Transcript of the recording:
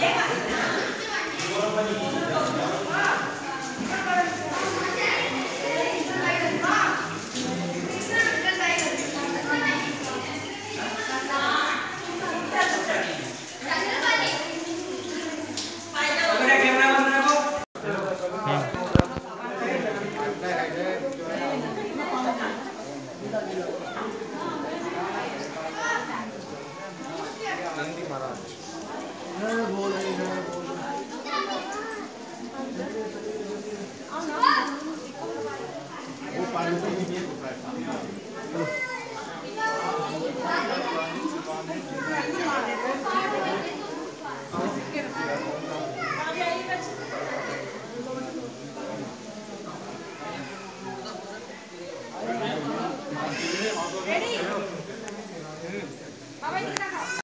llega. वो पानी के लिए